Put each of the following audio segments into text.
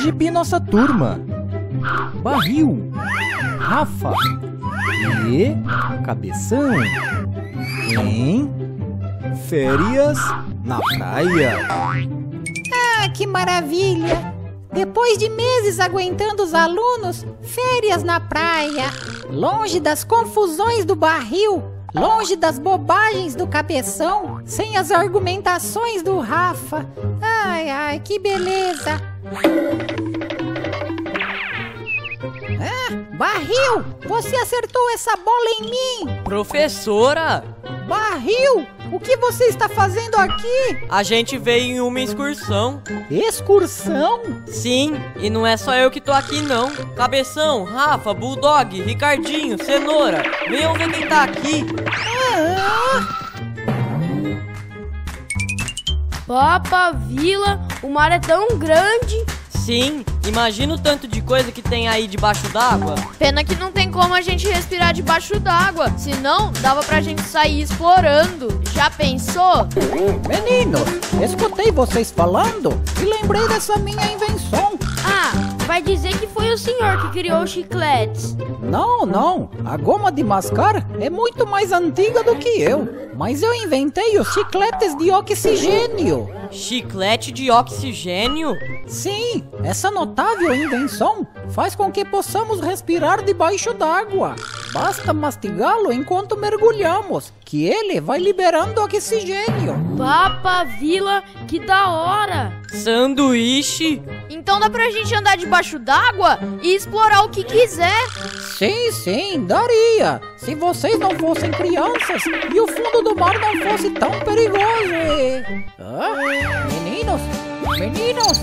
Gibi Nossa Turma, Barril, Rafa. E Cabeção. Em Férias na Praia. Ah, que maravilha! Depois de meses aguentando os alunos, férias na praia, longe das confusões do barril, longe das bobagens do cabeção, sem as argumentações do Rafa. Ai, ai, que beleza! Ah, barril, você acertou essa bola em mim! Professora, Barril, o que você está fazendo aqui? a gente veio em uma excursão. Excursão? Sim, e não é só eu que tô aqui não. Cabeção, Rafa, Bulldog, Ricardinho, Cenoura. Venham ver quem tá aqui. Papa, vila, o mar é tão grande. Sim, imagina o tanto de coisa que tem aí debaixo d'água. Pena que não tem como a gente respirar debaixo d'água. Senão, dava pra gente sair explorando. Já pensou? Meninos, escutei vocês falando e lembrei dessa minha invenção. Ah, vai dizer que foi o senhor que criou os chicletes. Não, não, a goma de mascar é muito mais antiga do que eu. Mas eu inventei os chicletes de oxigênio. Chiclete de oxigênio? Sim, essa notável invenção faz com que possamos respirar debaixo d'água. Basta mastigá-lo enquanto mergulhamos, que ele vai liberando oxigênio. Papa, vila, que da hora. Sanduíche? Então dá pra gente andar debaixo d'água e explorar o que quiser. Sim, sim, daria. Se vocês não fossem crianças e o fundo do mar não fosse tão perigoso. Hã? Meninos, meninos.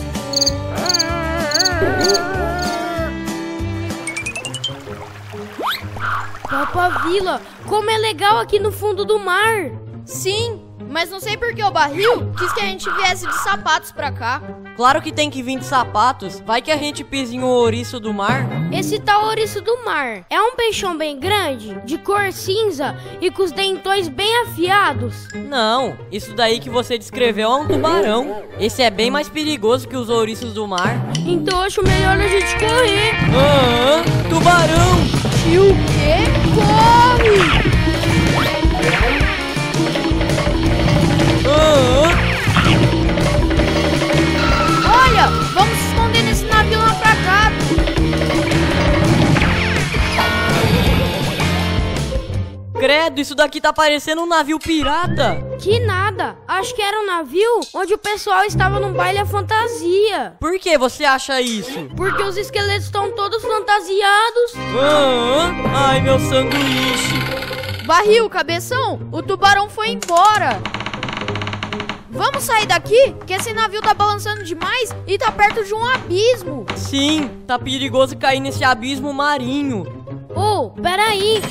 Papa, vila, como é legal aqui no fundo do mar. Sim, mas não sei por que o barril quis que a gente viesse de sapatos pra cá. Claro que tem que vir de sapatos. Vai que a gente pisa em um ouriço do mar. Esse tal ouriço do mar é um peixão bem grande, de cor cinza e com os dentões bem afiados. Não, isso daí que você descreveu é um tubarão. Esse é bem mais perigoso que os ouriços do mar. Então acho melhor a gente correr. Ah, tubarão! E o quê? Corre! Ah, credo, isso daqui tá parecendo um navio pirata. Que nada, acho que era um navio onde o pessoal estava num baile à fantasia. Por que você acha isso? Porque os esqueletos estão todos fantasiados. Ah, ai, meu sanduíche. Barril, cabeção, o tubarão foi embora. Vamos sair daqui, que esse navio tá balançando demais e tá perto de um abismo. Sim, tá perigoso cair nesse abismo marinho. Oh, peraí.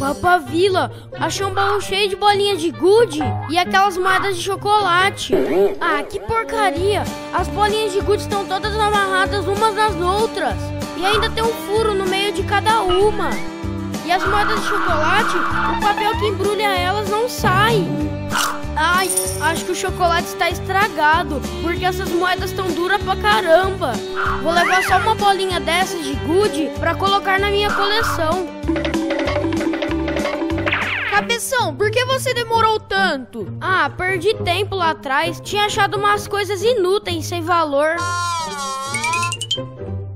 Papa Vila, achei um baú cheio de bolinhas de gude e aquelas moedas de chocolate. Ah, que porcaria! As bolinhas de gude estão todas amarradas umas nas outras. E ainda tem um furo no meio de cada uma. E as moedas de chocolate, o papel que embrulha elas não sai. Ai, acho que o chocolate está estragado, porque essas moedas estão duras pra caramba. Vou levar só uma bolinha dessas de gude pra colocar na minha coleção. Cabeção, por que você demorou tanto? Ah, perdi tempo lá atrás. Tinha achado umas coisas inúteis, sem valor.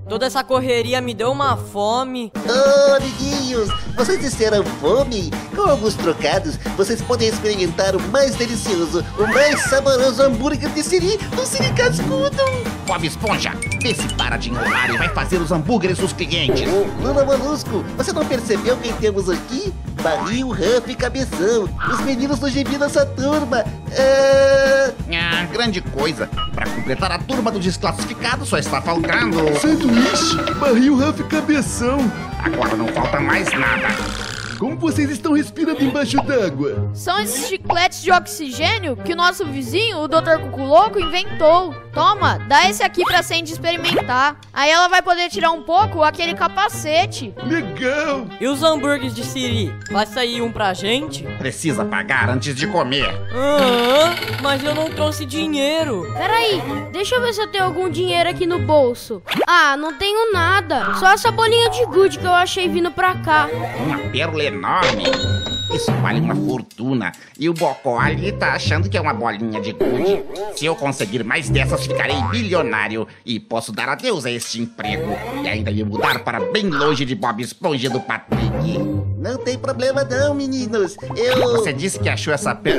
Toda essa correria me deu uma fome. Oh, amiguinhos, vocês disseram fome? Com alguns trocados, vocês podem experimentar o mais delicioso, o mais saboroso hambúrguer de siri do Siri Cascudo. Bob Esponja, vê se para de enrolar e vai fazer os hambúrgueres dos clientes. Lula Molusco, você não percebeu quem temos aqui? Barril, Ruff e Cabeção, os meninos do Gibi Nossa Turma. Ah, Ah, grande coisa. Pra completar a turma do desclassificado só está faltando. Sanduíche, barril, Ruff e cabeção. Agora não falta mais nada. Como vocês estão respirando embaixo d'água? São esses chicletes de oxigênio que o nosso vizinho, o Dr. Cuculoco, inventou. Toma, dá esse aqui pra Sandy experimentar. Aí ela vai poder tirar um pouco aquele capacete. Legal! E os hambúrgueres de Siri? Vai sair um pra gente? Precisa pagar antes de comer. Ah, mas eu não trouxe dinheiro. Peraí, deixa eu ver se eu tenho algum dinheiro aqui no bolso. Ah, não tenho nada. Só essa bolinha de gude que eu achei vindo pra cá. Uma pérola enorme. Isso vale uma fortuna. E o Bocó ali tá achando que é uma bolinha de gude. Se eu conseguir mais dessas, ficarei bilionário. E posso dar adeus a este emprego. E ainda me mudar para bem longe de Bob Esponja do Patrick. Não tem problema não, meninos. Eu... Você disse que achou essa... pe-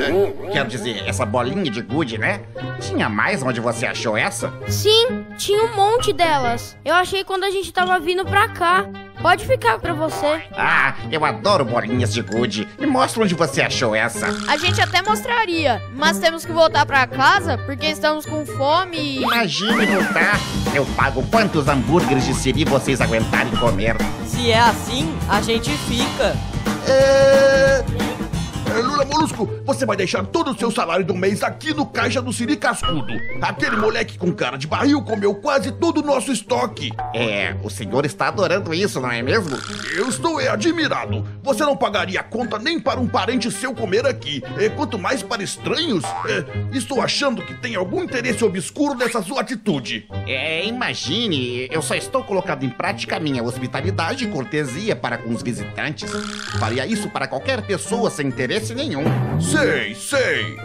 Quero dizer, essa bolinha de gude, né? Tinha mais onde você achou essa? Sim, tinha um monte delas. Eu achei quando a gente tava vindo pra cá. Pode ficar pra você. Ah, eu adoro bolinhas de gude. Me mostra onde você achou essa. A gente até mostraria, mas temos que voltar pra casa porque estamos com fome e... Imagine voltar. Eu pago quantos hambúrgueres de siri vocês aguentarem comer. Se é assim, a gente fica. É... Lula Molusco, você vai deixar todo o seu salário do mês aqui no caixa do Siri Cascudo. Aquele moleque com cara de barril comeu quase todo o nosso estoque. É, o senhor está adorando isso, não é mesmo? Eu estou é, admirado. Você não pagaria a conta nem para um parente seu comer aqui, é, quanto mais para estranhos. É, estou achando que tem algum interesse obscuro nessa sua atitude. É, imagine, eu só estou colocando em prática minha hospitalidade e cortesia para com os visitantes. Faria isso para qualquer pessoa sem interesse nenhum. Sei, sei.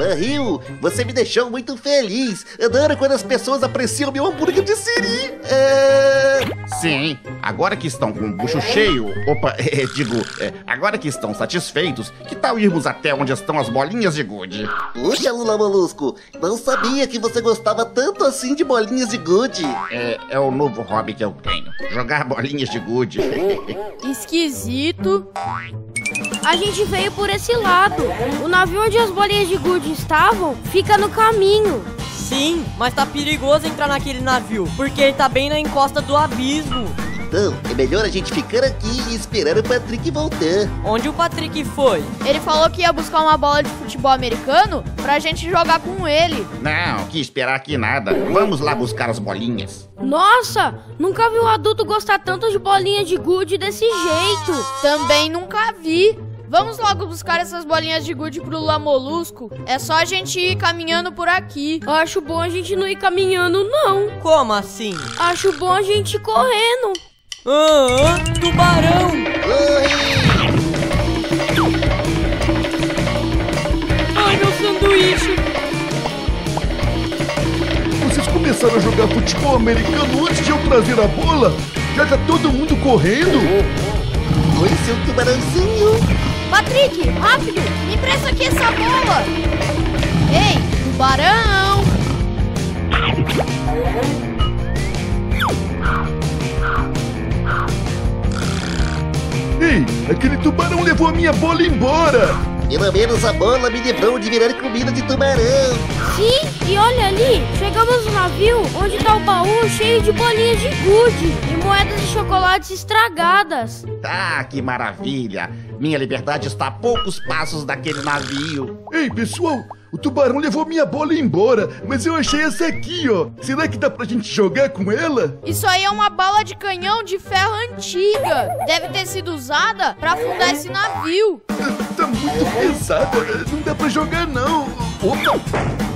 Barril, você me deixou muito feliz. Adoro quando as pessoas apreciam meu hambúrguer de siri. É... Sim, agora que estão com o bucho cheio, opa, é, digo, é, agora que estão satisfeitos, que tal irmos até onde estão as bolinhas de gude? Puxa, Lula Molusco, não sabia que você gostava tanto assim de bolinhas de gude. É, é o novo hobby que eu tenho, jogar bolinhas de gude. Esquisito. A gente veio por esse lado. O navio onde as bolinhas de gude estavam fica no caminho. Sim, mas tá perigoso entrar naquele navio, porque ele tá bem na encosta do abismo. Então, é melhor a gente ficar aqui e esperar o Patrick voltar. Onde o Patrick foi? Ele falou que ia buscar uma bola de futebol americano pra gente jogar com ele. Não, que esperar aqui nada. Vamos lá buscar as bolinhas. Nossa, nunca vi um adulto gostar tanto de bolinha de gude desse jeito. Também nunca vi. Vamos logo buscar essas bolinhas de gude pro Lula Molusco. É só a gente ir caminhando por aqui. Eu acho bom a gente não ir caminhando, não. Como assim? Acho bom a gente ir correndo. Ah, tubarão! Ai, meu sanduíche. Vocês começaram a jogar futebol americano antes de eu trazer a bola? Já tá todo mundo correndo? Oi, seu tubarãozinho. Patrick, rápido! Me empresta aqui essa bola! Ei, tubarão! Ei, aquele tubarão levou a minha bola embora! Pelo menos a bola me livrou de virar comida de tubarão. Sim, e olha ali, chegamos no navio onde tá o baú cheio de bolinhas de gude e moedas de chocolates estragadas. Ah, que maravilha! Minha liberdade está a poucos passos daquele navio. Ei, pessoal, o tubarão levou minha bola embora, mas eu achei essa aqui, ó. Será que dá pra gente jogar com ela? Isso aí é uma bala de canhão de ferro antiga. Deve ter sido usada pra afundar esse navio. Tá muito pesada, não dá pra jogar não. Opa!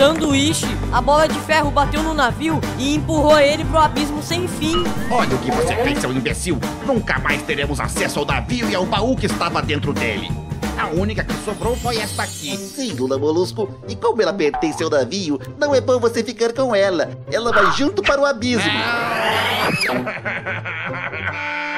Sanduíche! A bola de ferro bateu no navio e empurrou ele pro abismo sem fim. Olha o que você fez, seu imbecil! Nunca mais teremos acesso ao navio e ao baú que estava dentro dele. A única que sobrou foi esta aqui. Sim, Lula Molusco. E como ela pertence ao navio, não é bom você ficar com ela. Ela vai junto para o abismo.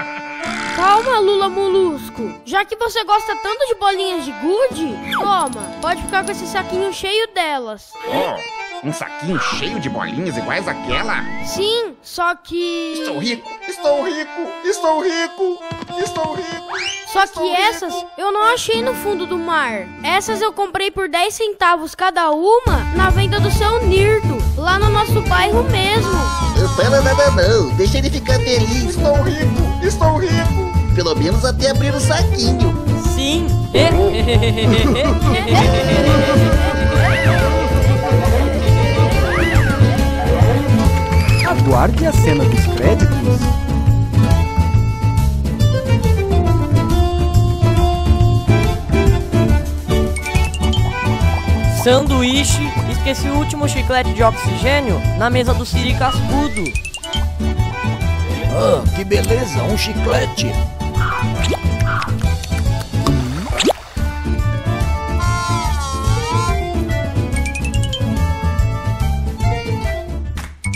Calma, Lula Molusco. Já que você gosta tanto de bolinhas de gude, toma, pode ficar com esse saquinho cheio delas. Oh, um saquinho cheio de bolinhas iguais àquela? Sim, só que. Estou rico, estou rico, estou rico, estou rico. Só que essas eu não achei no fundo do mar. Essas eu comprei por 10 centavos cada uma na venda do seu Nirdo, lá no nosso bairro mesmo. Fala nada não, deixa ele ficar feliz. Estou rico, estou rico. Pelo menos até abrir o saquinho. sim. Aguarde a cena dos créditos. Sanduíche, esqueci o último chiclete de oxigênio na mesa do Siri Cascudo. Ah, que beleza, um chiclete.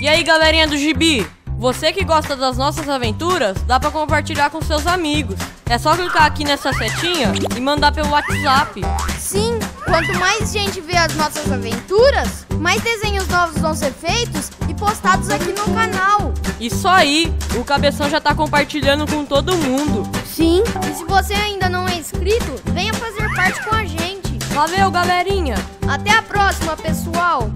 E aí, galerinha do Gibi? Você que gosta das nossas aventuras, dá pra compartilhar com seus amigos. É só clicar aqui nessa setinha e mandar pelo WhatsApp. Quanto mais gente vê as nossas aventuras, mais desenhos novos vão ser feitos e postados aqui no canal. Isso aí, o Cabeção já tá compartilhando com todo mundo. Sim, E se você ainda não é inscrito, venha fazer parte com a gente. Valeu, galerinha! Até a próxima, pessoal!